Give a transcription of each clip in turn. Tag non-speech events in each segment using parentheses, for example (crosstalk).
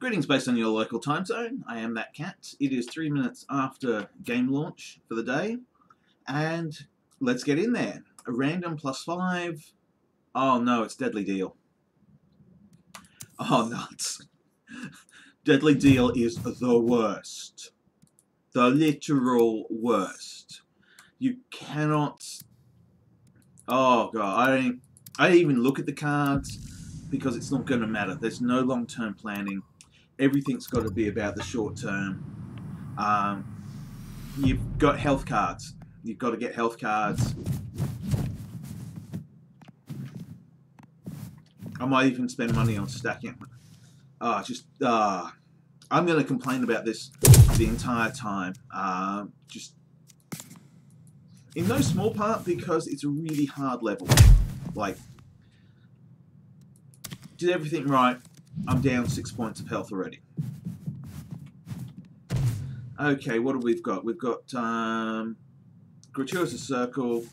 Greetings based on your local time zone. I am that cat. It is three minutes after game launch for the day. And let's get in there. A random plus five. Oh no, it's Deadly Deal. Oh, (laughs) nuts. Deadly Deal is the worst. The literal worst. You cannot... Oh god, I don't, I even look at the cards because it's not going to matter. There's no long-term planning. Everything's got to be about the short term. Um, you've got health cards. You've got to get health cards. I might even spend money on stacking. Ah, just uh, I'm going to complain about this the entire time. Uh, just in no small part because it's a really hard level. Like, did everything right. I'm down six points of health already. Okay, what have we got? We've got um, Gratuitous Circle,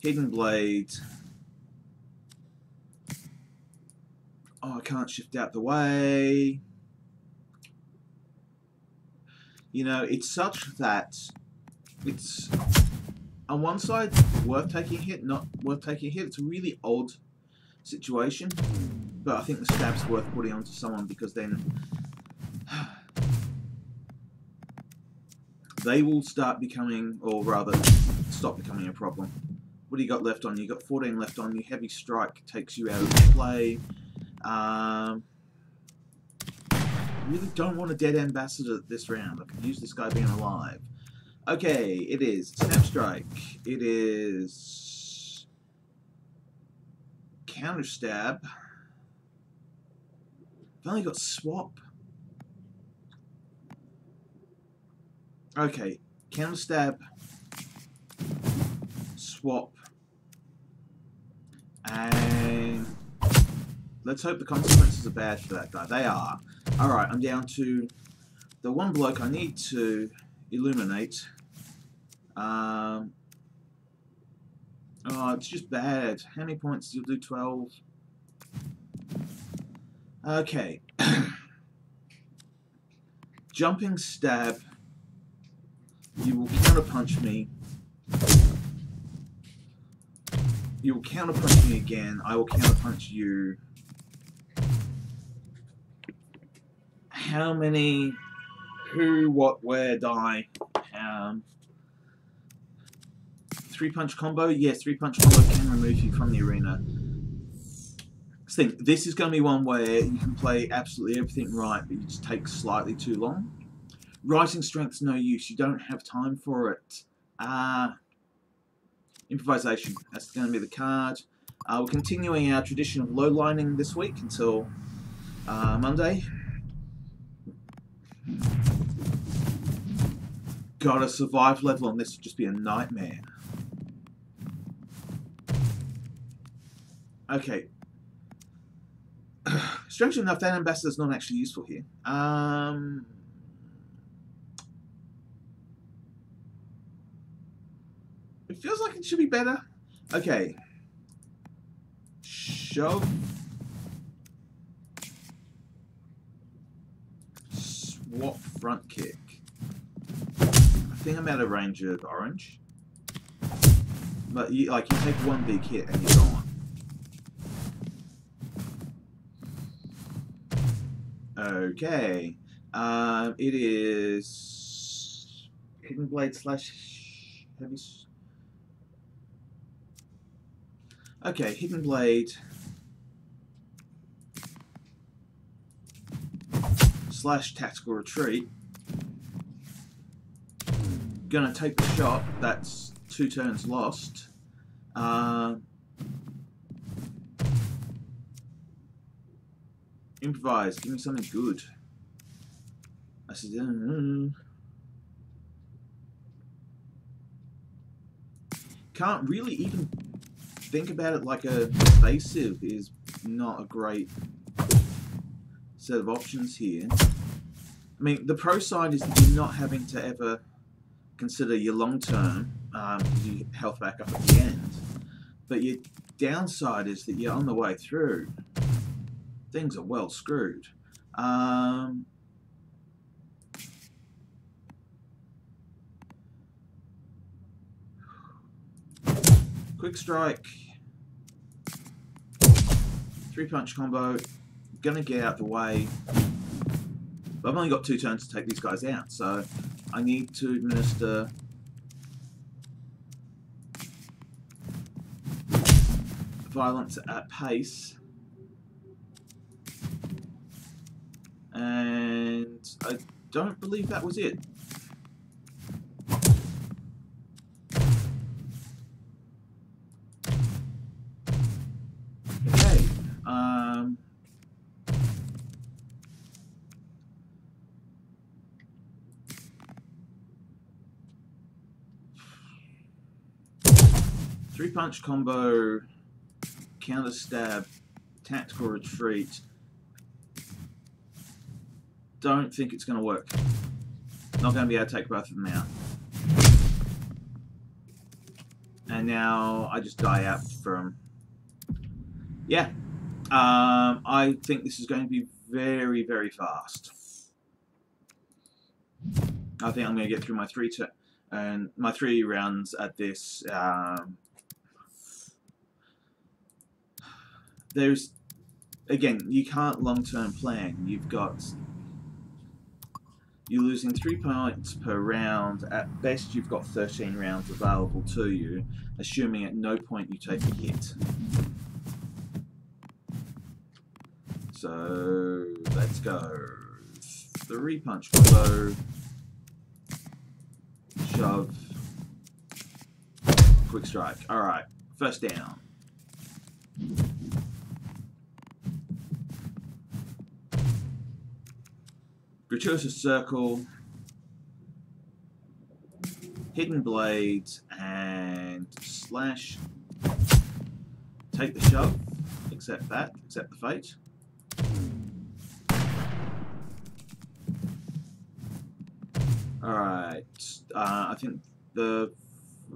Hidden Blade. Oh, I can't shift out the way. You know, it's such that it's on one side worth taking hit, not worth taking hit. It's a really odd situation. But I think the stab's worth putting onto someone because then they will start becoming, or rather, stop becoming a problem. What do you got left on you? got 14 left on you. Heavy Strike takes you out of play. Um, really don't want a dead ambassador this round. I could use this guy being alive. Okay, it is Snap Strike. It is Counter Stab. I've only got swap. Okay, counter stab, swap, and let's hope the consequences are bad for that guy. They are. Alright, I'm down to the one bloke I need to illuminate. Um, oh, it's just bad. How many points? You'll do 12. Okay. (clears throat) Jumping stab. You will counterpunch me. You will counterpunch me again. I will counterpunch you. How many? Who, what, where, die? Um, three punch combo? Yes, three punch combo can remove you from the arena think this is going to be one where you can play absolutely everything right, but you just take slightly too long. Rising strength's no use. You don't have time for it. Uh, improvisation. That's going to be the card. Uh, we're continuing our tradition of low lining this week until uh, Monday. God, a survive level on this would just be a nightmare. Okay, strangely enough, that ambassador is not actually useful here. Um, it feels like it should be better. Okay. Shove. Swap front kick. I think I'm out of range of orange. But you, like you take one big hit and you're gone. Okay. Um, it is Hidden Blade slash Heavy. Okay, Hidden Blade slash Tactical Retreat. Gonna take the shot. That's two turns lost. Uh, Improvise. Give me something good. I said, mm. can't really even think about it like a evasive is not a great set of options here. I mean, the pro side is you're not having to ever consider your long term, um, your health back up at the end. But your downside is that you're on the way through things are well screwed. Um, quick strike. Three punch combo. Gonna get out the way. But I've only got two turns to take these guys out, so I need to administer violence at pace. And I don't believe that was it. Okay. Um, three punch combo, counter stab, tactical retreat. Don't think it's going to work. Not going to be able to take both of them out. And now I just die out from... Yeah. Um, I think this is going to be very, very fast. I think I'm going to get through my three and my three rounds at this. Um, there's again, you can't long-term plan. You've got you're losing three points per round. At best, you've got 13 rounds available to you, assuming at no point you take a hit. So let's go. Three punch combo. Shove. Quick strike. Alright. First down. Gratuitous circle, hidden blades, and slash. Take the shove, accept that, accept the fate. Alright, uh, I think the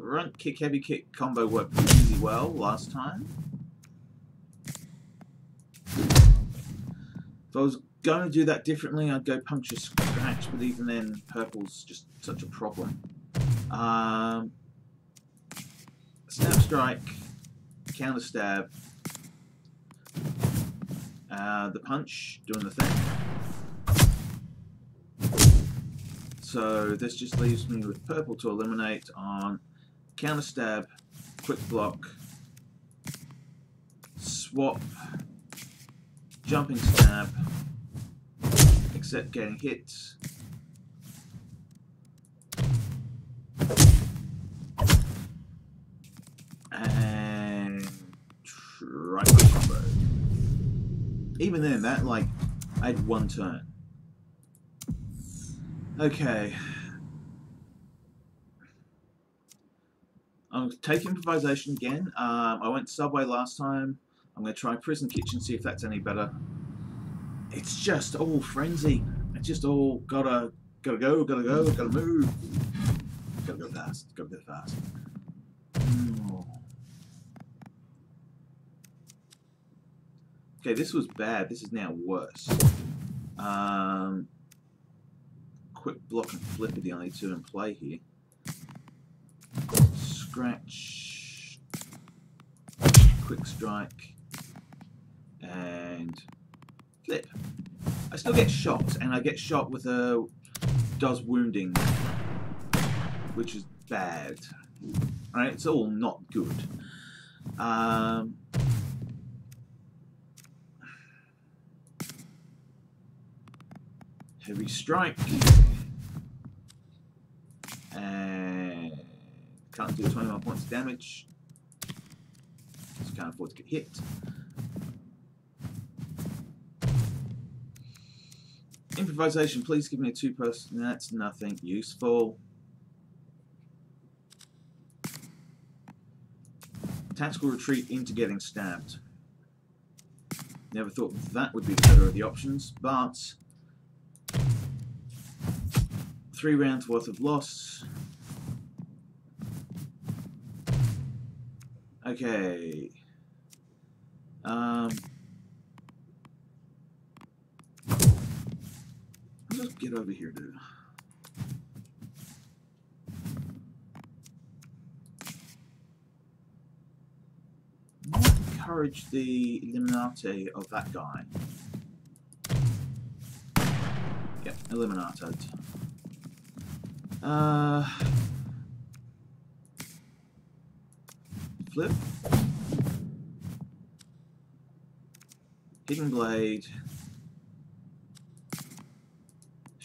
front kick, heavy kick combo worked really well last time. Was going to do that differently, I'd go puncture scratch, but even then, purple's just such a problem. Um, snap strike, counter stab, uh, the punch, doing the thing. So this just leaves me with purple to eliminate on counter stab, quick block, swap, jumping stab, except getting hits. And right combo. Even then, that like I had one turn. Okay. I'll take improvisation again. Um, I went Subway last time. I'm going to try Prison Kitchen, see if that's any better it's just all frenzy. It's just all gotta gotta go, gotta go, gotta move. Gotta go fast. Gotta go fast. Okay, this was bad. This is now worse. Um, quick block and flip are the only two in play here. Scratch, quick strike, and I still get shot, and I get shot with a does wounding, which is bad. Right, it's all not good. Um, heavy strike, and can't do 21 points of damage. Just can't afford to get hit. Improvisation, please give me a two-person. That's nothing useful. Tactical retreat into getting stabbed. Never thought that would be better of the options, but three rounds worth of loss. Okay. Um, get over here dude. Might encourage the Illuminati of that guy. Yep, eliminated. Uh, flip. Hidden blade.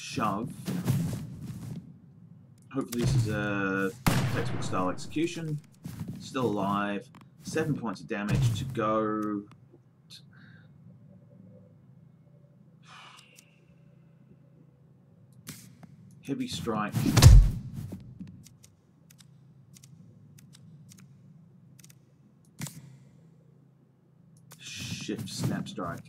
Shove. Hopefully this is a textbook style execution. Still alive. Seven points of damage to go. Heavy strike. Shift snap strike.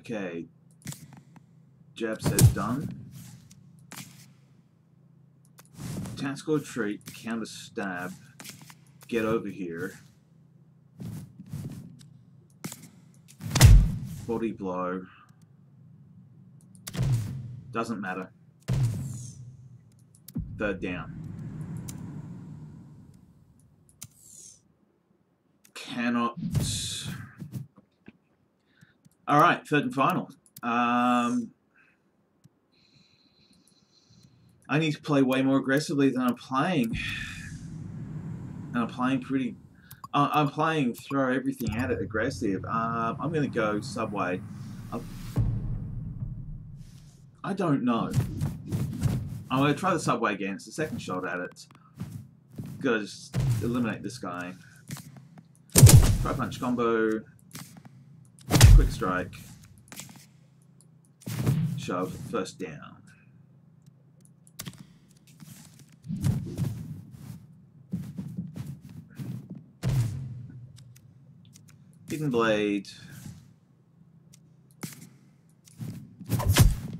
Okay. Jab says done. Tactical retreat, counter stab, get over here. Body blow. Doesn't matter. Third down. Cannot. Alright, third and final. Um, I need to play way more aggressively than I'm playing. And (sighs) I'm playing pretty... Uh, I'm playing throw everything at it aggressive. Um, I'm going to go Subway. I'll, I don't know. I'm going to try the Subway again. It's the second shot at it. Gotta just eliminate this guy. Try punch combo. Quick strike. Shove. First down. Hidden Blade.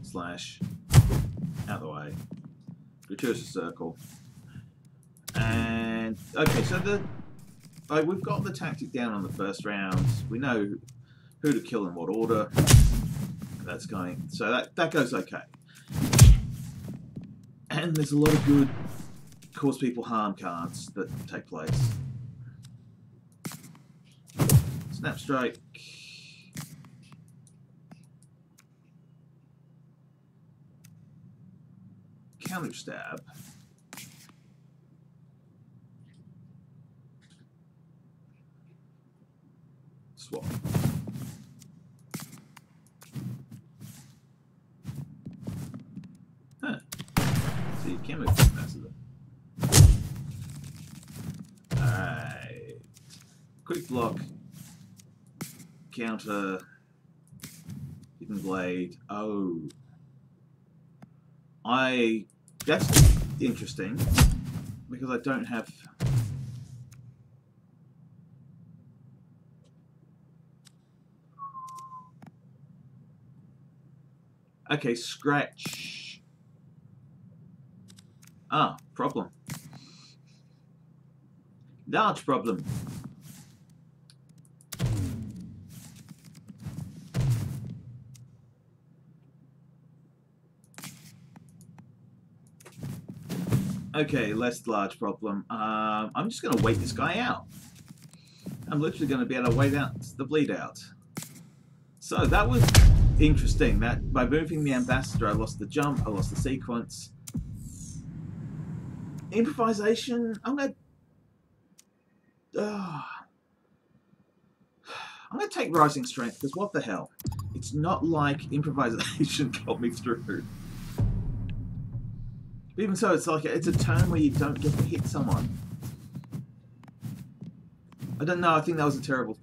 Slash. Out the way. Gratuitous Circle. And, okay, so the, like, we've got the tactic down on the first round. We know who to kill in what order. That's going, so that, that goes okay. And there's a lot of good cause people harm cards that take place. Snap strike. Counter stab. Swap. Huh. Faster Alright. Quick block counter hidden blade. Oh. I that's interesting because I don't have Okay, scratch. Ah, problem. Large problem. Okay, less large problem. Um, I'm just going to wait this guy out. I'm literally going to be able to wait out the bleed out. So that was interesting. That by moving the ambassador, I lost the jump, I lost the sequence. Improvisation. I'm gonna. Uh, I'm gonna take rising strength because what the hell? It's not like improvisation (laughs) got me through. But even so, it's like it's a turn where you don't get to hit someone. I don't know. I think that was a terrible.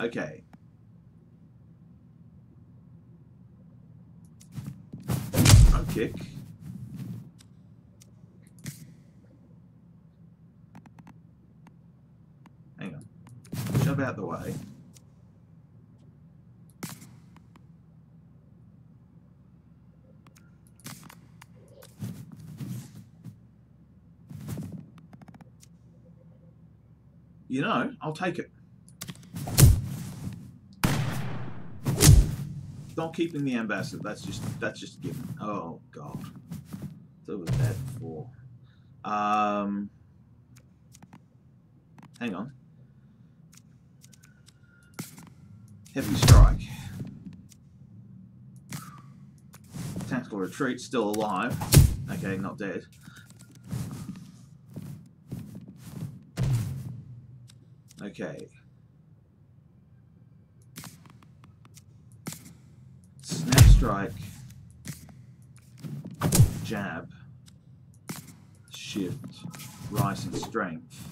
Okay. kick. Hang on. Jump out the way. You know, I'll take it. Not keeping the ambassador. That's just that's just given. Oh god, that was bad before. Um, hang on. Heavy strike. Tactical retreat, still alive. Okay, not dead. Okay. Snap strike. Jab. Shift. Rise in strength.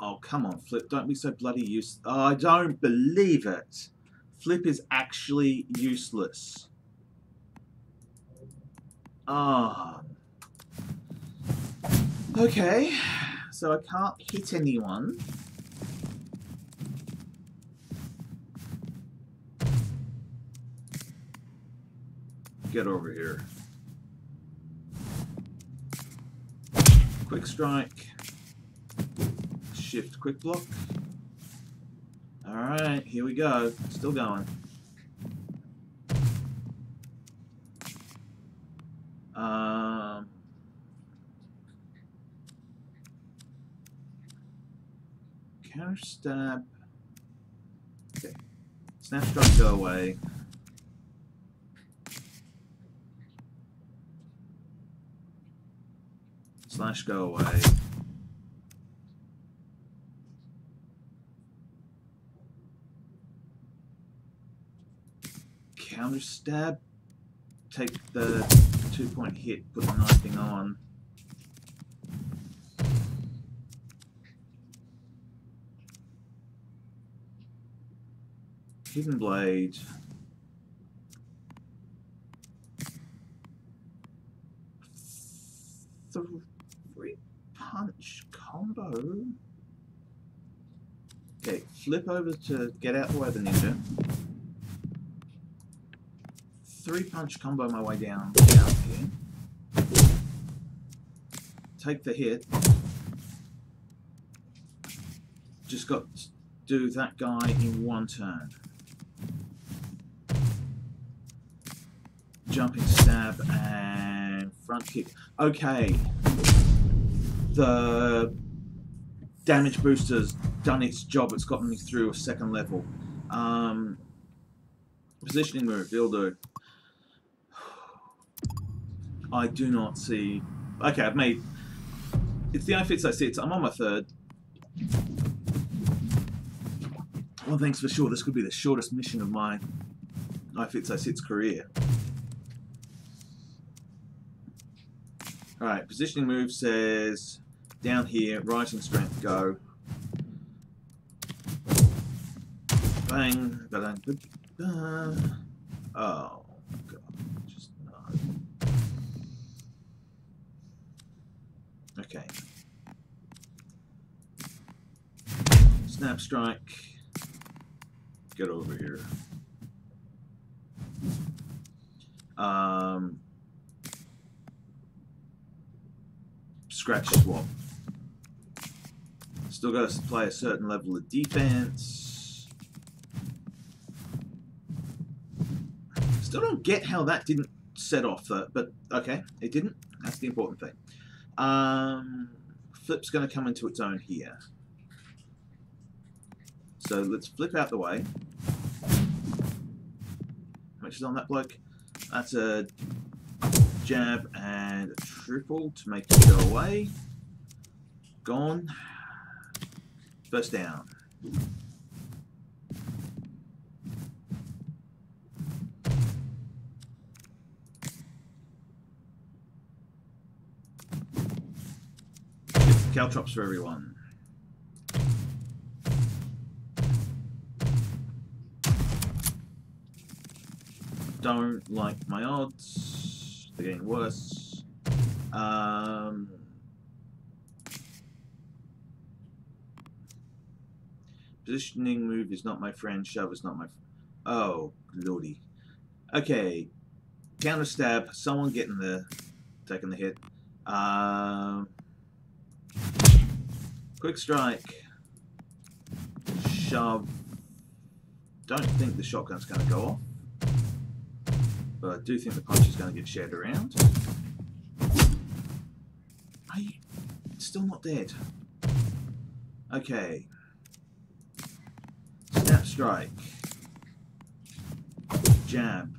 Oh, come on, Flip. Don't be so bloody useless. Oh, I don't believe it. Flip is actually useless. Ah. Okay. So I can't hit anyone. Get over here. Quick strike. Shift quick block. Alright, here we go. Still going. Um, counter stab. Okay. Snap strike go away. Slash go away. counter stab, take the two point hit, put the knifing on. Hidden blade. Three punch combo. Okay, flip over to get out the way of the ninja three punch combo my way down, down here. Take the hit. Just got to do that guy in one turn. Jumping stab and front kick. Okay. The damage booster's done its job. It's gotten me through a second level. Um, positioning move, will do. I do not see... Okay, I've made... It's the outfits I see. I'm on my third. One thing's for sure, this could be the shortest mission of my iFITS iSITS career. Alright, positioning move says down here, rising strength, go. Bang, bang, bang. Oh. God, just no. Okay. Snap strike. Get over here. Um, scratch swap. Still got to play a certain level of defense. Still don't get how that didn't set off that, but okay, it didn't. That's the important thing. Um, flip's going to come into its own here. So let's flip out the way. Much is on that bloke? That's a jab and triple to make it go away. Gone. First down. Caltrops for everyone. Don't like my odds. They're getting worse. Um, positioning move is not my friend. Shove is not my. oh, lordy. Okay, counter stab. Someone getting the taking the hit. Um, quick strike. Shove. Don't think the shotgun's going to go off, but I do think the punch is going to get shared around. Still not dead? Okay. Snap strike. Jab.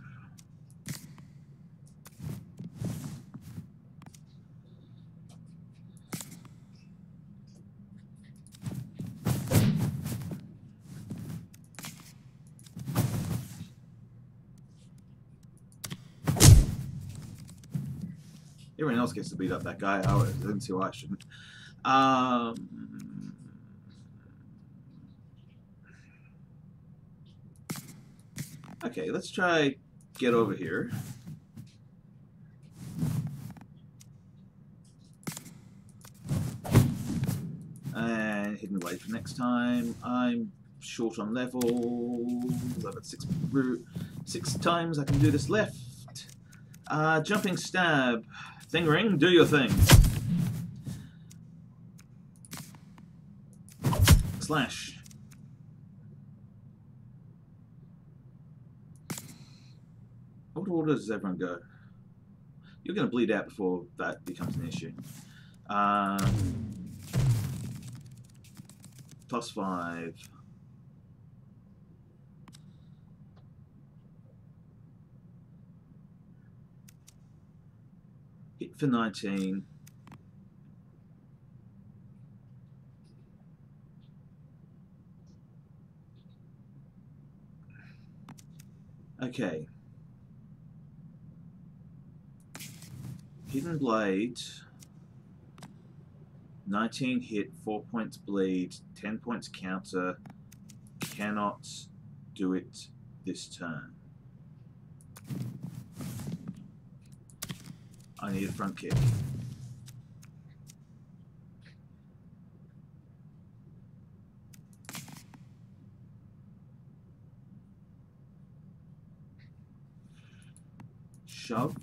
Everyone else gets to beat up that guy. I didn't see why I shouldn't. Um, okay, let's try get over here. And hidden away for next time. I'm short on level. Level six six times I can do this left. Uh, jumping stab. Thing ring, do your thing. Slash. What order does everyone go? You're going to bleed out before that becomes an issue. Um, plus five. For 19. Okay. Hidden Blade. 19 hit, 4 points bleed, 10 points counter. Cannot do it this turn. I need a front kick. Shove.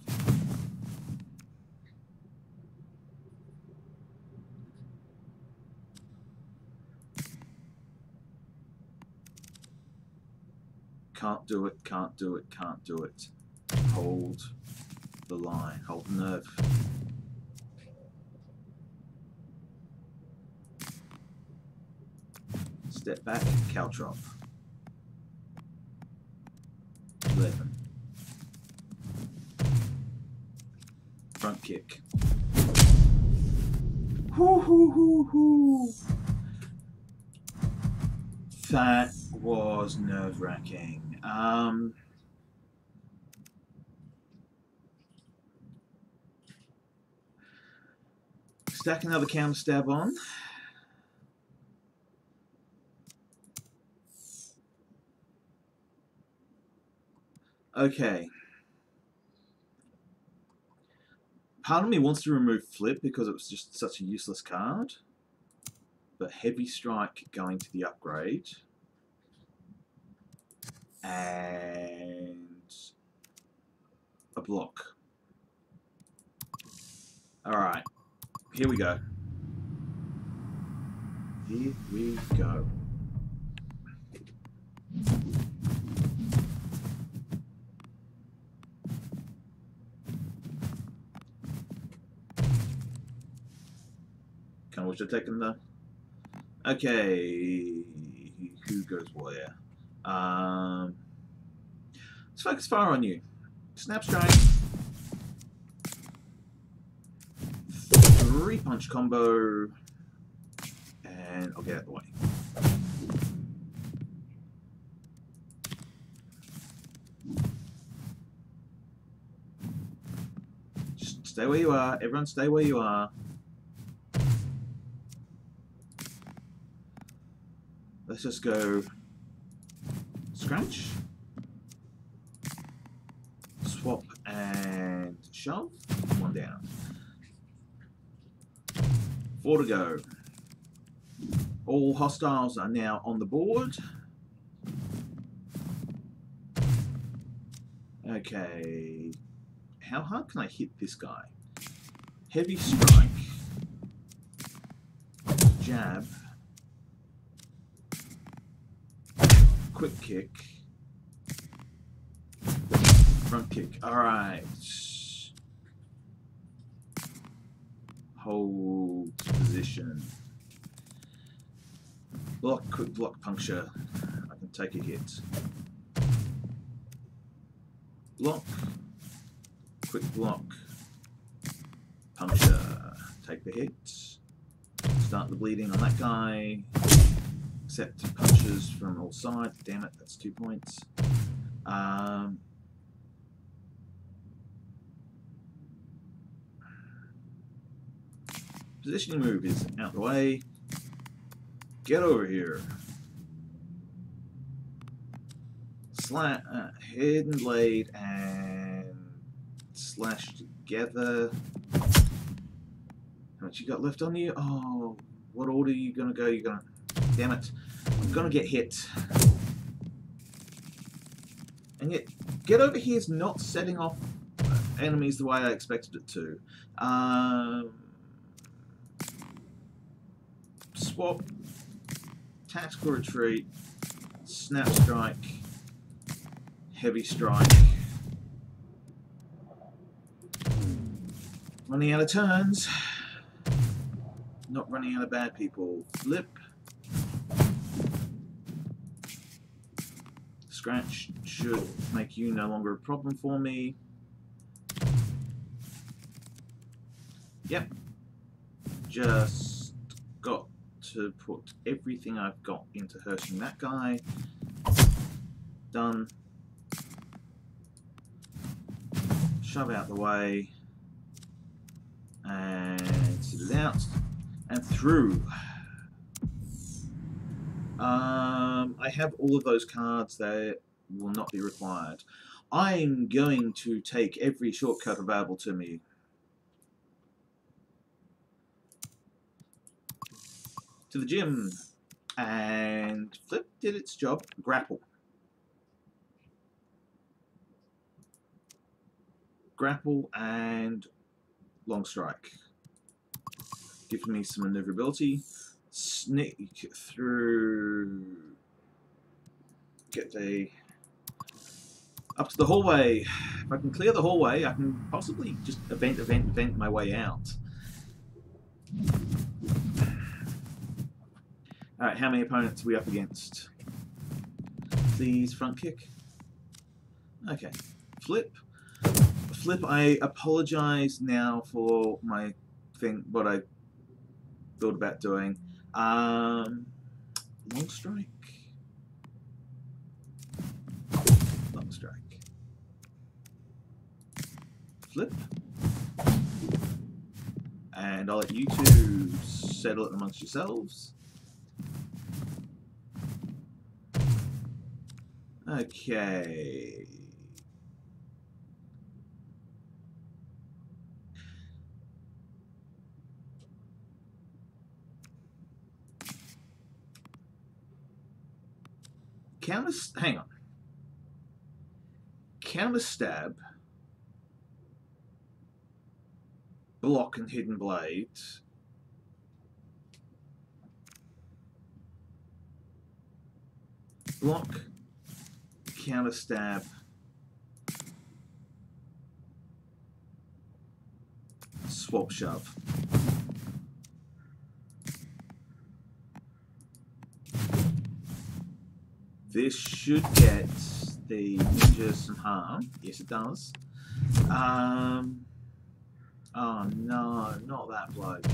Can't do it, can't do it, can't do it. Hold the line, hold the nerve. Step back, caltrop. 11. Front kick. Hoo hoo hoo hoo. That was nerve wracking. Um, stack another counter stab on. Okay. Part of me wants to remove Flip because it was just such a useless card. But Heavy Strike going to the upgrade. And a block. Alright. Here we go. Here we go. Of wish I'd taken the... Okay, who goes where? Um, let's focus fire on you. Snap strike. Three punch combo. And I'll get out of the way. Just stay where you are. Everyone stay where you are. Let's just go scratch, swap and shove, one down. Four to go. All hostiles are now on the board. Okay. How hard can I hit this guy? Heavy strike. Jab. Quick kick. Front kick. Alright. Hold position. Block, quick block puncture. I can take a hit. Block. Quick block. Puncture. Take the hit. Start the bleeding on that guy. Accept punches from all sides. Damn it, that's two points. Um, positioning move is out the way. Get over here. Slat, uh, hidden blade and slash together. How much you got left on you? Oh, what order are you gonna go? You're gonna. Damn it. I'm gonna get hit. And yet, get over here is not setting off enemies the way I expected it to. Um, swap, tactical retreat, snap strike, heavy strike. Running out of turns. Not running out of bad people. Flip. Scratch should make you no longer a problem for me. Yep. Just to put everything I've got into hurting that guy. Done. Shove out the way. And sit it out. And through. Um, I have all of those cards that will not be required. I'm going to take every shortcut available to me. To the gym. And Flip did its job. Grapple. Grapple and long strike. Giving me some maneuverability. Sneak through. Get the up to the hallway. If I can clear the hallway, I can possibly just event, event, event my way out. Alright, how many opponents are we up against? Please, front kick. Okay. Flip. Flip, I apologize now for my thing, what I thought about doing. Um, long strike. Long strike. Flip. And I'll let you two settle it amongst yourselves. Okay. Counter, hang on. Counter stab, block and hidden blade. Block, counter stab, swap shove. This should get the ninja some harm. Yes, it does. Um, oh no, not that bloke.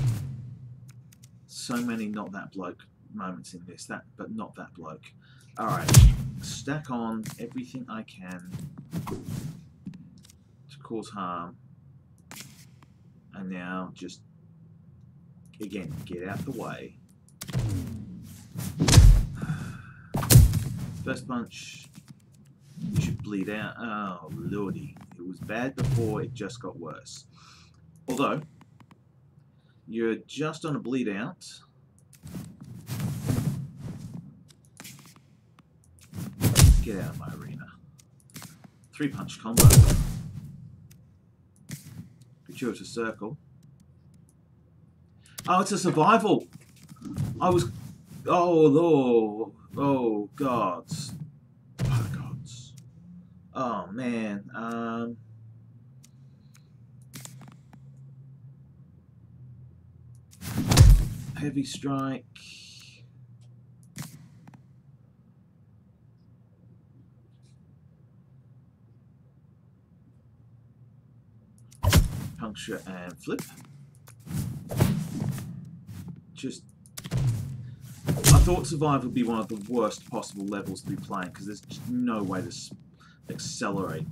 So many not that bloke moments in this, that but not that bloke. Alright, stack on everything I can to cause harm. And now just, again, get out the way. (sighs) First punch, you should bleed out. Oh, lordy. It was bad before, it just got worse. Although, you're just on a bleed out. Get out of my arena. Three punch combo. Gratuitous circle. Oh, it's a survival. I was. Oh, Lord. Oh, gods. Oh, gods. Oh, man. Um. Heavy strike. Puncture and flip. Just I thought Survival would be one of the worst possible levels to be playing because there's just no way to accelerate.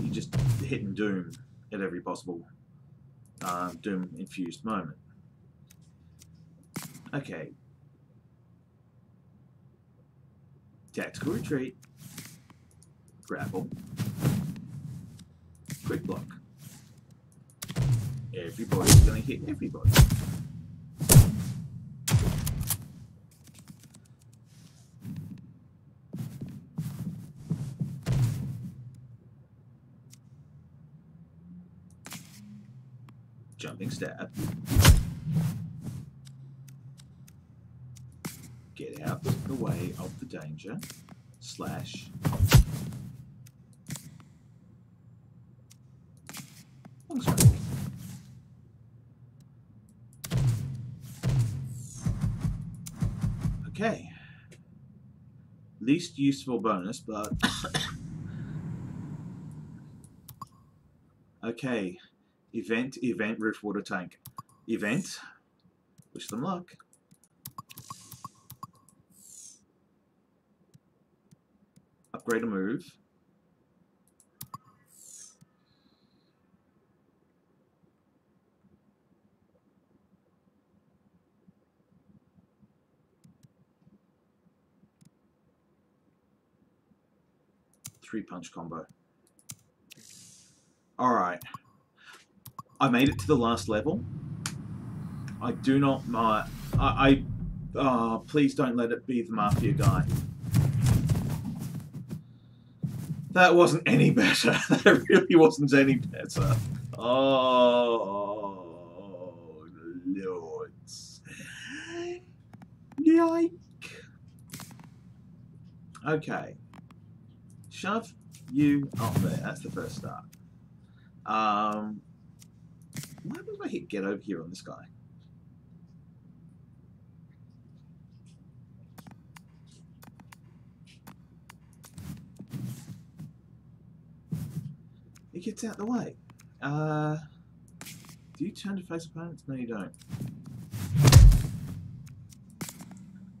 You just hit and Doom at every possible uh, Doom-infused moment. Okay. Tactical retreat. Grapple. Quick block. Everybody's gonna hit everybody. Jumping stab. Get out the way of the danger. Slash. Least useful bonus, but... (coughs) okay. Event, event, roof water tank. Event. Wish them luck. Upgrade a move. Three punch combo. Alright. I made it to the last level. I do not... Uh, I... I uh, please don't let it be the Mafia guy. That wasn't any (laughs) better. that really wasn't any better. Oh, lords. Yike. Okay. Shove you up there. That's the first start. Um, why would I hit get over here on this guy? He gets out the way. Uh, do you turn to face opponents? No, you don't.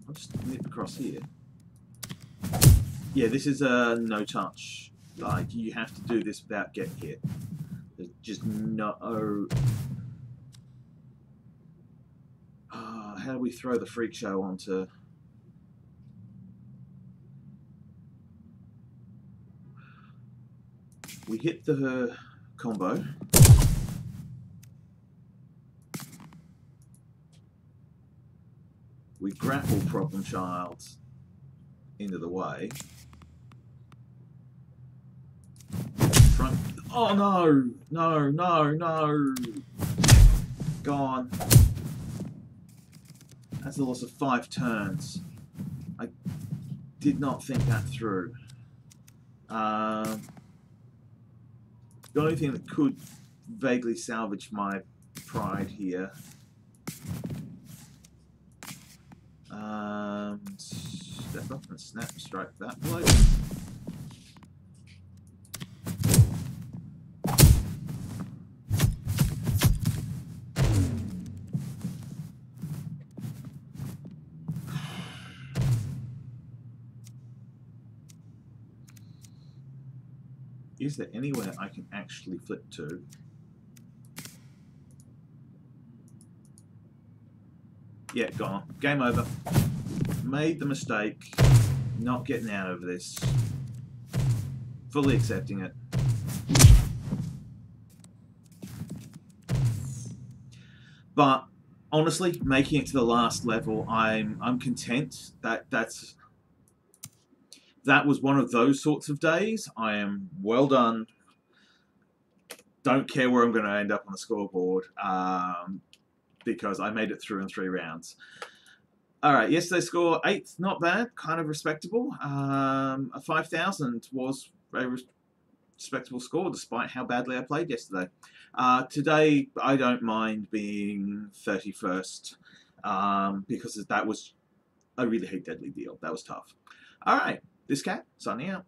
I'll just nip across here. Yeah, this is a no touch. Like, you have to do this without getting hit. There's just no... Uh, how do we throw the freak show onto... We hit the combo. We grapple Problem Child into the way. Front Oh no! No, no, no! Gone. That's a loss of five turns. I did not think that through. Um, the only thing that could vaguely salvage my pride here um, step up and snap strike that bloke. Is there anywhere I can actually flip to? Yeah, gone. Game over. Made the mistake. Not getting out of this. Fully accepting it. But honestly, making it to the last level, I'm I'm content. That that's that was one of those sorts of days. I am well done. Don't care where I'm going to end up on the scoreboard um, because I made it through in three rounds. All right, yesterday's score eighth, not bad, kind of respectable. Um, a 5,000 was a respectable score despite how badly I played yesterday. Uh, today, I don't mind being 31st um, because that was, I really hate Deadly Deal. That was tough. All right, this cat, signing out.